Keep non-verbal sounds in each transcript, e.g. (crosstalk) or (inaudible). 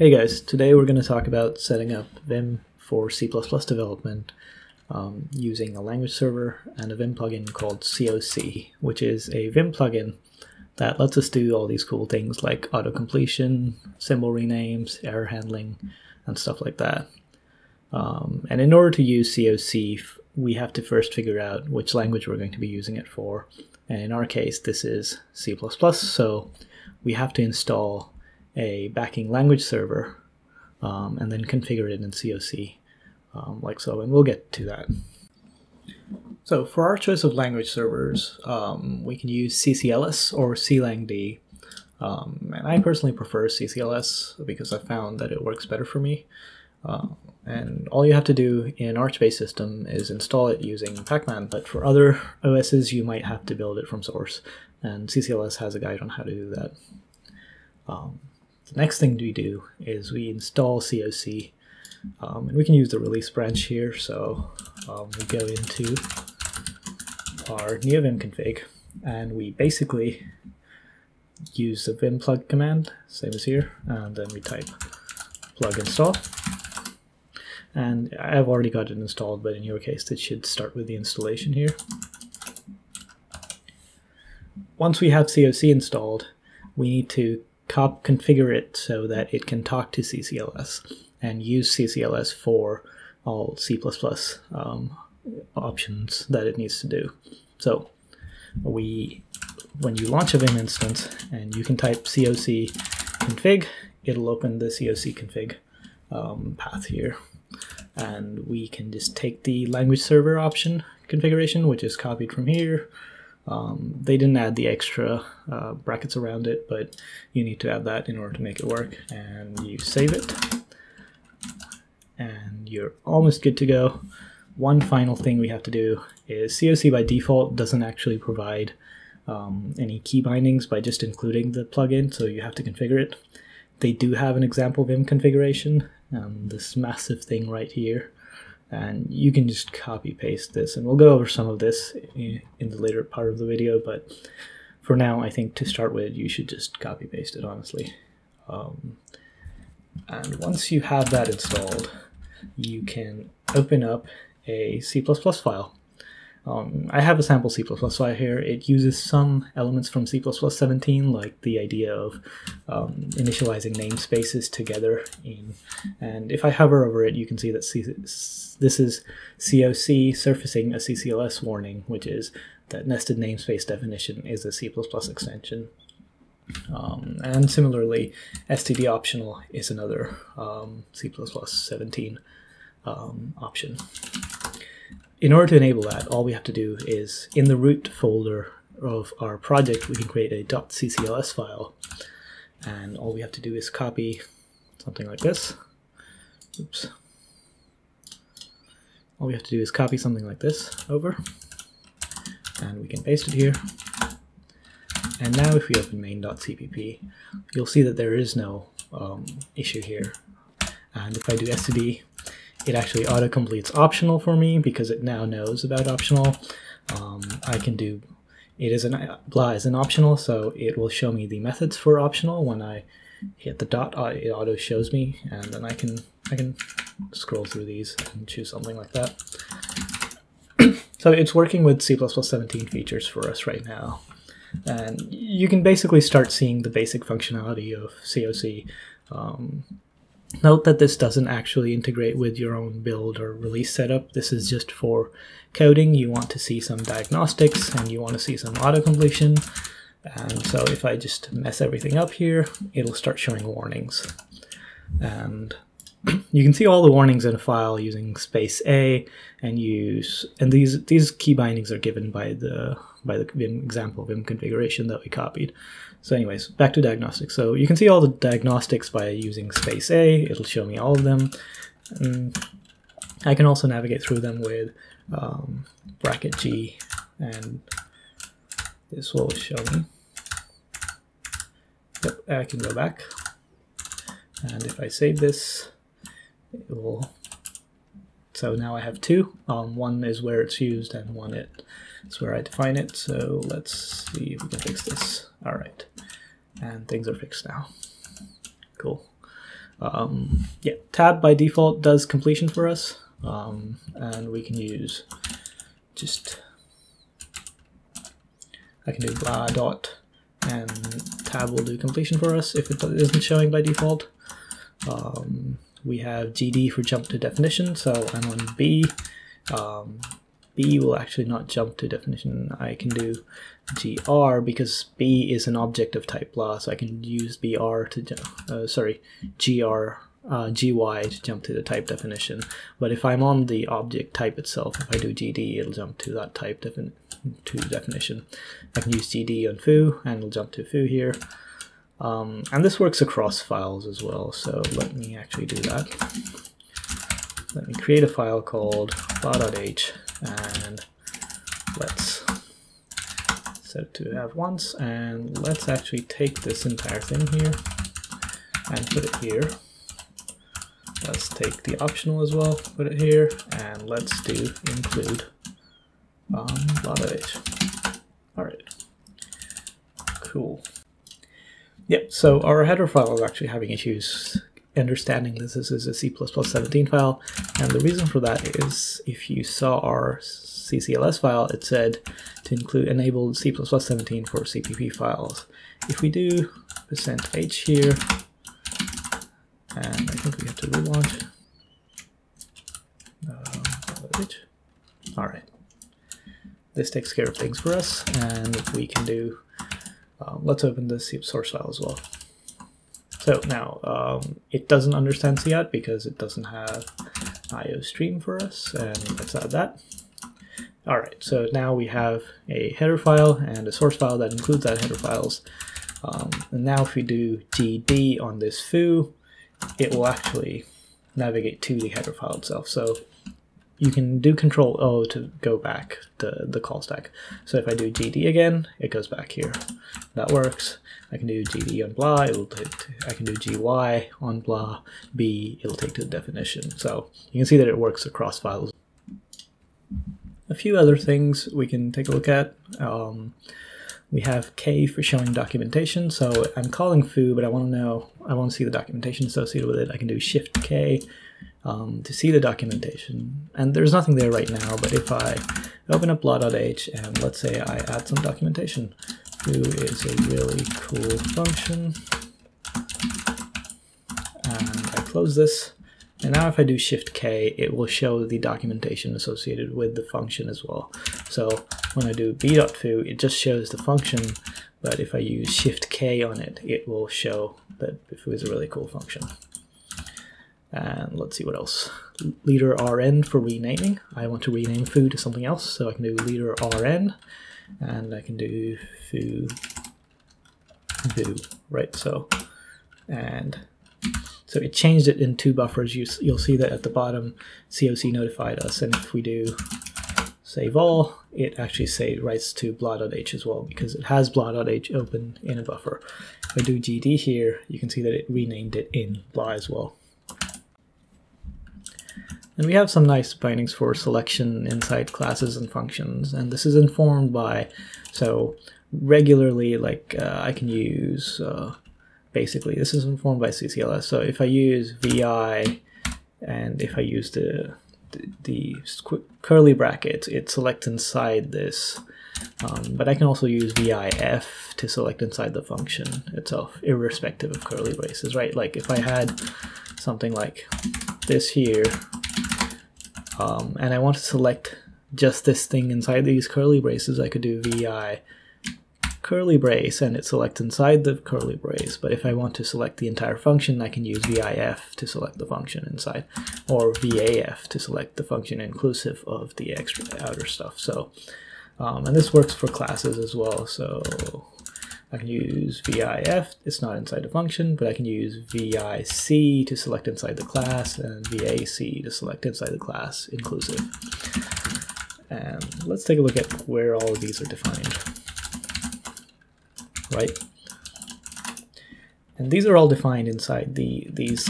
Hey guys, today we're going to talk about setting up Vim for C++ development um, using a language server and a Vim plugin called COC, which is a Vim plugin that lets us do all these cool things like auto-completion, symbol renames, error handling, and stuff like that. Um, and in order to use COC, we have to first figure out which language we're going to be using it for. And in our case, this is C++, so we have to install a backing language server um, and then configure it in COC um, like so, and we'll get to that. So for our choice of language servers, um, we can use CCLS or CLangD. Um, and I personally prefer CCLS because I found that it works better for me. Uh, and all you have to do in Arch-based system is install it using Pacman, but for other OSs you might have to build it from source, and CCLS has a guide on how to do that. Um, the next thing we do is we install COC, um, and we can use the release branch here. So um, we go into our neovim config, and we basically use the vim plug command, same as here, and then we type plug install. And I've already got it installed, but in your case, it should start with the installation here. Once we have COC installed, we need to configure it so that it can talk to CCLS and use CCLS for all C++ um, options that it needs to do. So we, when you launch a Vim instance and you can type coc config, it'll open the coc config um, path here. And we can just take the language server option configuration, which is copied from here, um, they didn't add the extra uh, brackets around it, but you need to add that in order to make it work. And you save it, and you're almost good to go. One final thing we have to do is COC by default doesn't actually provide um, any key bindings by just including the plugin, so you have to configure it. They do have an example Vim configuration, um, this massive thing right here and you can just copy paste this and we'll go over some of this in, the later part of the video but for now I think to start with you should just copy paste it honestly. Um, and once you have that installed you can open up a C++ file um, I have a sample C++ file here. It uses some elements from C++ 17, like the idea of um, initializing namespaces together. In, and if I hover over it, you can see that C this is COC surfacing a CCLS warning, which is that nested namespace definition is a C++ extension. Um, and similarly, std optional is another um, C++ 17 um, option in order to enable that, all we have to do is in the root folder of our project, we can create a .ccls file. And all we have to do is copy something like this. Oops. All we have to do is copy something like this over. And we can paste it here. And now if we open main.cpp, you'll see that there is no um, issue here. And if I do std it actually auto-completes optional for me because it now knows about optional. Um, I can do, it is an, blah is an optional, so it will show me the methods for optional when I hit the dot, uh, it auto shows me, and then I can, I can scroll through these and choose something like that. (clears throat) so it's working with C++ 17 features for us right now. And you can basically start seeing the basic functionality of COC um, Note that this doesn't actually integrate with your own build or release setup. This is just for coding. You want to see some diagnostics and you want to see some auto-completion. And so if I just mess everything up here, it'll start showing warnings. And (clears throat) you can see all the warnings in a file using space A and use, and these, these key bindings are given by the, by the Vim example Vim configuration that we copied. So anyways, back to diagnostics. So you can see all the diagnostics by using space A. It'll show me all of them. And I can also navigate through them with um, bracket G, and this will show me. Yep, I can go back. And if I save this, it will. So now I have two. Um, one is where it's used, and one it is where I define it. So let's see if we can fix this. All right, and things are fixed now. Cool. Um, yeah, tab by default does completion for us, um, and we can use just I can do blah dot and tab will do completion for us if it isn't showing by default. Um, we have GD for jump to definition, so I'm on B. Um, B will actually not jump to definition. I can do GR because B is an object of type blah, so I can use BR to, uh, sorry, GR, uh, GY to jump to the type definition. But if I'm on the object type itself, if I do GD, it'll jump to that type defin to definition. I can use GD on foo, and it'll jump to foo here. Um, and this works across files as well, so let me actually do that. Let me create a file called blah.h and let's set it to have once and let's actually take this entire thing here and put it here. Let's take the optional as well, put it here, and let's do include um, blah.h. Alright, cool. Yep, so our header file is actually having issues understanding this, this is a C++17 file, and the reason for that is if you saw our CCLS file, it said to include enable C++17 for CPP files. If we do percent %h here, and I think we have to relaunch. Um, All right, this takes care of things for us, and we can do. Um, let's open the source file as well. So now um, it doesn't understand yet because it doesn't have IO stream for us, and let's add that. All right, so now we have a header file and a source file that includes that header files. Um, and now if we do gd on this foo, it will actually navigate to the header file itself. So you can do control O to go back to the call stack. So if I do gd again, it goes back here. That works. I can do gd on blah, it'll take to, I can do gy on blah, b, it'll take to the definition. So you can see that it works across files. A few other things we can take a look at. Um, we have K for showing documentation. So I'm calling foo, but I want to know, I want to see the documentation associated with it. I can do shift K um, to see the documentation. And there's nothing there right now, but if I open up blah.h and let's say I add some documentation, foo is a really cool function. And I close this. And now if I do Shift K, it will show the documentation associated with the function as well. So when I do b.foo, it just shows the function, but if I use Shift K on it, it will show that foo is a really cool function. And let's see what else. Leader RN for renaming. I want to rename foo to something else, so I can do leader RN, and I can do foo foo, right? So, and so it changed it in two buffers. You, you'll see that at the bottom, COC notified us, and if we do save all, it actually say writes to blah.h as well because it has blah.h open in a buffer. If I do gd here, you can see that it renamed it in blah as well. And we have some nice bindings for selection inside classes and functions. And this is informed by, so regularly, like uh, I can use, uh, basically, this is informed by CCLS. So if I use VI and if I use the, the, the curly brackets, it selects inside this. Um, but I can also use VIF to select inside the function itself, irrespective of curly braces, right? Like if I had something like this here, um, and I want to select just this thing inside these curly braces, I could do VI curly brace and it selects inside the curly brace. But if I want to select the entire function, I can use VIF to select the function inside, or VAF to select the function inclusive of the extra outer stuff. So, um, and this works for classes as well. So I can use VIF, it's not inside the function, but I can use VIC to select inside the class and VAC to select inside the class inclusive. And let's take a look at where all of these are defined. Right? And these are all defined inside the these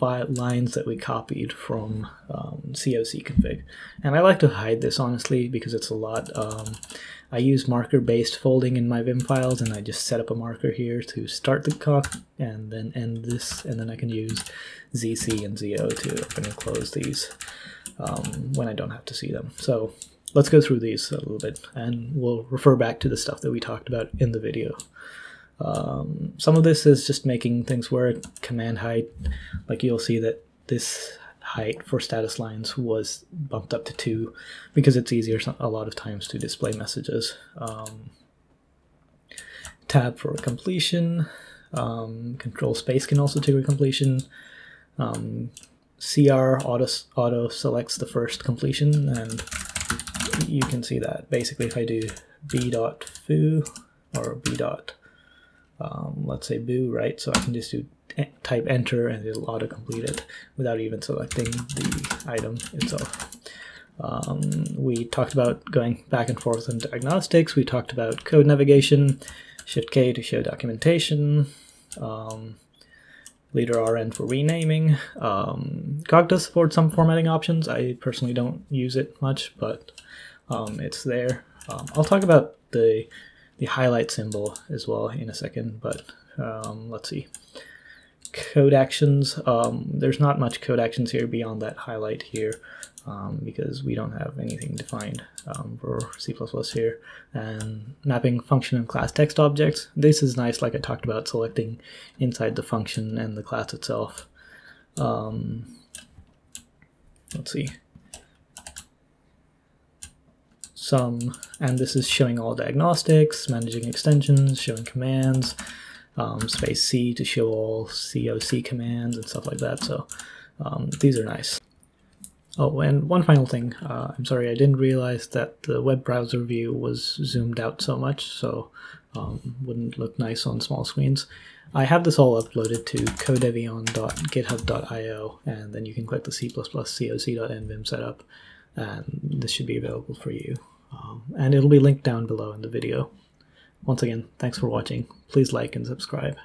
lines that we copied from um, COC config. And I like to hide this honestly because it's a lot. Um, I use marker based folding in my Vim files and I just set up a marker here to start the conf and then end this and then I can use ZC and ZO to open and close these um, when I don't have to see them. So let's go through these a little bit and we'll refer back to the stuff that we talked about in the video. Um, some of this is just making things work, command height, like you'll see that this height for status lines was bumped up to 2 because it's easier a lot of times to display messages. Um, tab for completion, um, control space can also trigger completion. Um, CR auto, auto selects the first completion and you can see that basically if I do b dot foo or b dot um, let's say boo right so I can just do type enter and it'll auto complete it without even selecting the item itself. Um, we talked about going back and forth in diagnostics. We talked about code navigation, Shift K to show documentation, um, leader RN for renaming. Um, COC does support some formatting options. I personally don't use it much, but um, it's there. Um, I'll talk about the the highlight symbol as well in a second, but um, let's see code actions. Um, there's not much code actions here beyond that highlight here um, because we don't have anything defined um, for C++ here. And mapping function and class text objects. This is nice like I talked about selecting inside the function and the class itself. Um, let's see. Some, and this is showing all diagnostics, managing extensions, showing commands, um, space C to show all COC commands and stuff like that. So um, these are nice. Oh, and one final thing. Uh, I'm sorry, I didn't realize that the web browser view was zoomed out so much, so um, wouldn't look nice on small screens. I have this all uploaded to codevion.github.io, and then you can click the C++ coc.nvim setup, and this should be available for you. Um, and it'll be linked down below in the video. Once again, thanks for watching. Please like and subscribe.